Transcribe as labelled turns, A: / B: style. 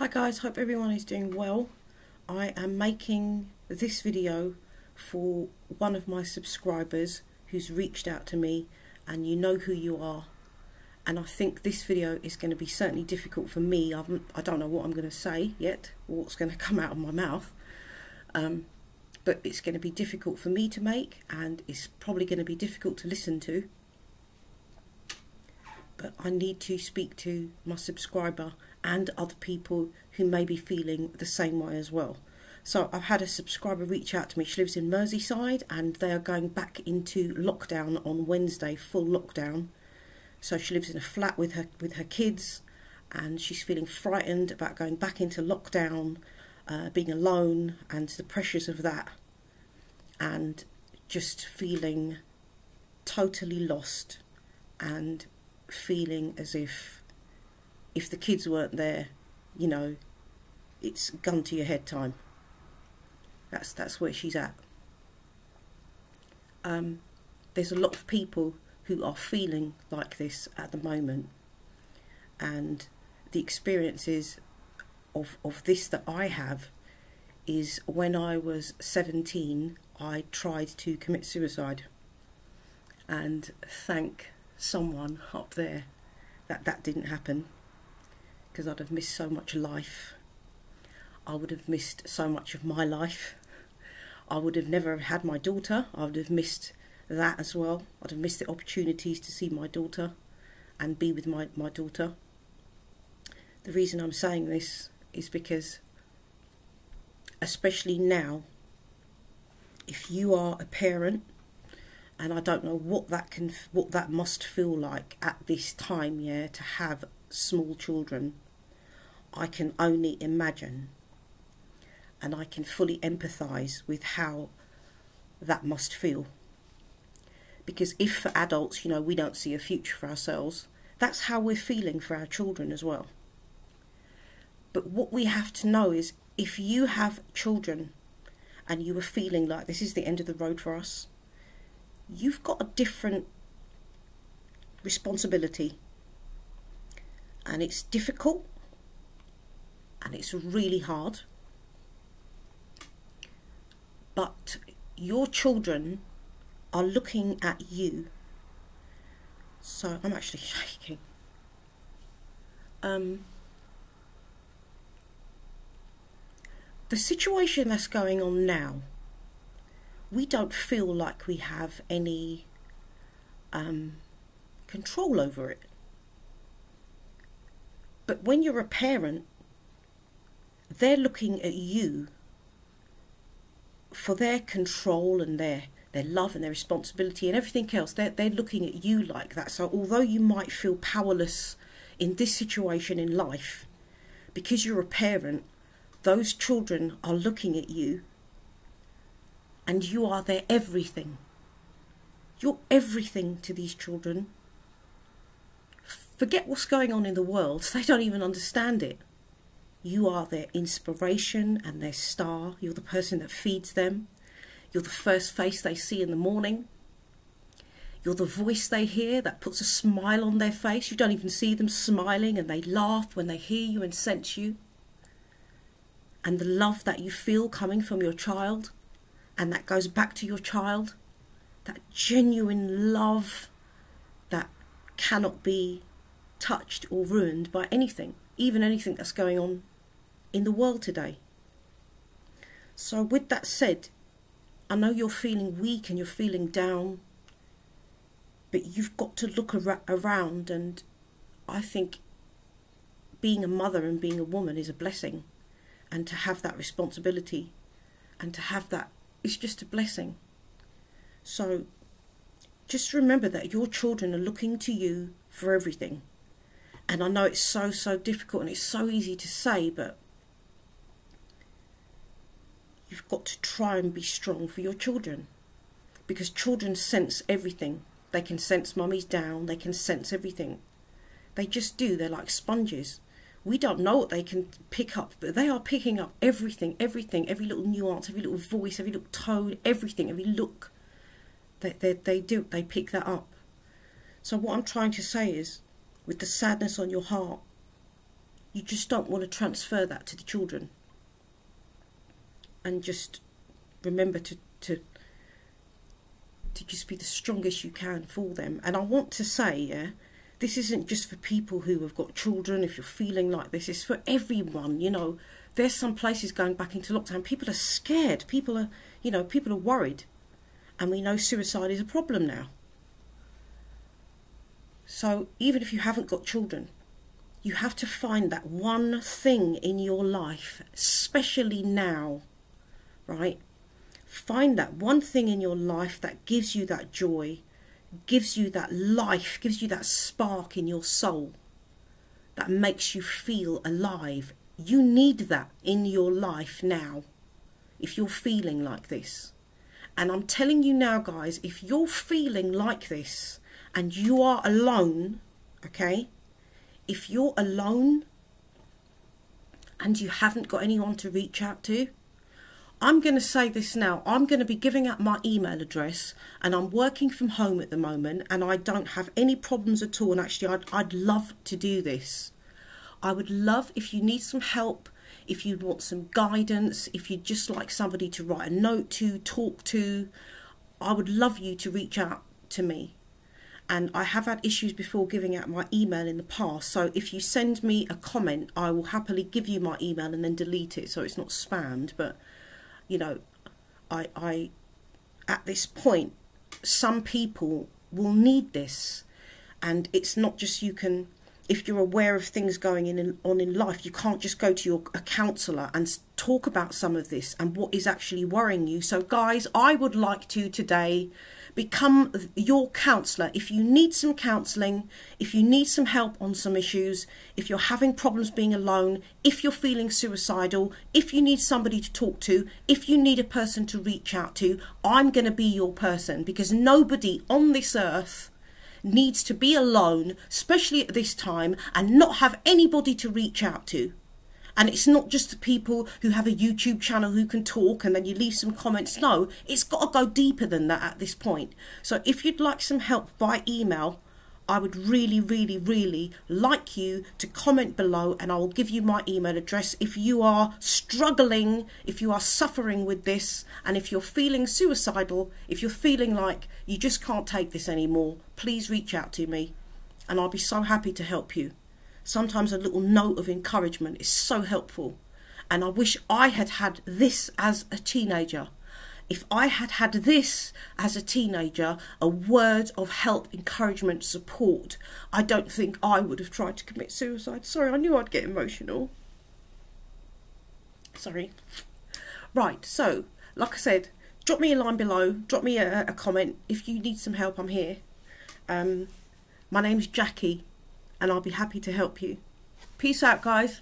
A: Hi guys, hope everyone is doing well. I am making this video for one of my subscribers who's reached out to me and you know who you are and I think this video is going to be certainly difficult for me. I've, I don't know what I'm going to say yet or what's going to come out of my mouth um, but it's going to be difficult for me to make and it's probably going to be difficult to listen to but I need to speak to my subscriber and other people who may be feeling the same way as well. So I've had a subscriber reach out to me. She lives in Merseyside and they are going back into lockdown on Wednesday, full lockdown. So she lives in a flat with her with her kids and she's feeling frightened about going back into lockdown, uh, being alone and the pressures of that and just feeling totally lost and feeling as if if the kids weren't there, you know, it's gun to your head time. That's that's where she's at. Um, there's a lot of people who are feeling like this at the moment, and the experiences of of this that I have is when I was 17, I tried to commit suicide, and thank someone up there that that didn't happen because I'd have missed so much life. I would have missed so much of my life. I would have never had my daughter. I would have missed that as well. I'd have missed the opportunities to see my daughter and be with my, my daughter. The reason I'm saying this is because, especially now, if you are a parent, and I don't know what that can, what that must feel like at this time, yeah, to have small children, I can only imagine and I can fully empathise with how that must feel. Because if for adults, you know, we don't see a future for ourselves, that's how we're feeling for our children as well. But what we have to know is if you have children and you are feeling like this is the end of the road for us, you've got a different responsibility and it's difficult and it's really hard. But your children are looking at you. So I'm actually shaking. Um, the situation that's going on now we don't feel like we have any um, control over it. But when you're a parent, they're looking at you for their control and their their love and their responsibility and everything else. They're, they're looking at you like that. So although you might feel powerless in this situation in life, because you're a parent, those children are looking at you and you are their everything. You're everything to these children Forget what's going on in the world, they don't even understand it. You are their inspiration and their star. You're the person that feeds them. You're the first face they see in the morning. You're the voice they hear that puts a smile on their face. You don't even see them smiling and they laugh when they hear you and sense you. And the love that you feel coming from your child and that goes back to your child. That genuine love that cannot be touched or ruined by anything, even anything that's going on in the world today. So, with that said, I know you're feeling weak and you're feeling down, but you've got to look ar around, and I think being a mother and being a woman is a blessing, and to have that responsibility and to have that is just a blessing. So, just remember that your children are looking to you for everything. And I know it's so, so difficult and it's so easy to say, but you've got to try and be strong for your children. Because children sense everything. They can sense mummy's down. They can sense everything. They just do. They're like sponges. We don't know what they can pick up, but they are picking up everything, everything, every little nuance, every little voice, every little tone, everything, every look. They, they, they do, they pick that up. So what I'm trying to say is, with the sadness on your heart, you just don't want to transfer that to the children. And just remember to, to to just be the strongest you can for them. And I want to say, yeah, this isn't just for people who have got children, if you're feeling like this, it's for everyone, you know. There's some places going back into lockdown. People are scared. People are, you know, people are worried. And we know suicide is a problem now. So even if you haven't got children, you have to find that one thing in your life, especially now, right? Find that one thing in your life that gives you that joy, gives you that life, gives you that spark in your soul that makes you feel alive. You need that in your life now if you're feeling like this. And I'm telling you now, guys, if you're feeling like this and you are alone, okay, if you're alone and you haven't got anyone to reach out to, I'm going to say this now. I'm going to be giving out my email address and I'm working from home at the moment and I don't have any problems at all. And actually, I'd, I'd love to do this. I would love if you need some help, if you want some guidance, if you'd just like somebody to write a note to, talk to, I would love you to reach out to me. And I have had issues before giving out my email in the past. So if you send me a comment, I will happily give you my email and then delete it so it's not spammed. But you know, I, I, at this point, some people will need this. And it's not just you can, if you're aware of things going in, on in life, you can't just go to your a counsellor and talk about some of this and what is actually worrying you. So guys, I would like to today become your counsellor. If you need some counselling, if you need some help on some issues, if you're having problems being alone, if you're feeling suicidal, if you need somebody to talk to, if you need a person to reach out to, I'm going to be your person because nobody on this earth needs to be alone, especially at this time, and not have anybody to reach out to. And it's not just the people who have a YouTube channel who can talk and then you leave some comments. No, it's got to go deeper than that at this point. So if you'd like some help by email, I would really, really, really like you to comment below and I will give you my email address if you are struggling, if you are suffering with this, and if you're feeling suicidal, if you're feeling like you just can't take this anymore, please reach out to me and I'll be so happy to help you sometimes a little note of encouragement is so helpful. And I wish I had had this as a teenager. If I had had this as a teenager, a word of help, encouragement, support, I don't think I would have tried to commit suicide. Sorry, I knew I'd get emotional. Sorry. Right, so, like I said, drop me a line below, drop me a, a comment. If you need some help, I'm here. Um, my name's Jackie and I'll be happy to help you. Peace out, guys.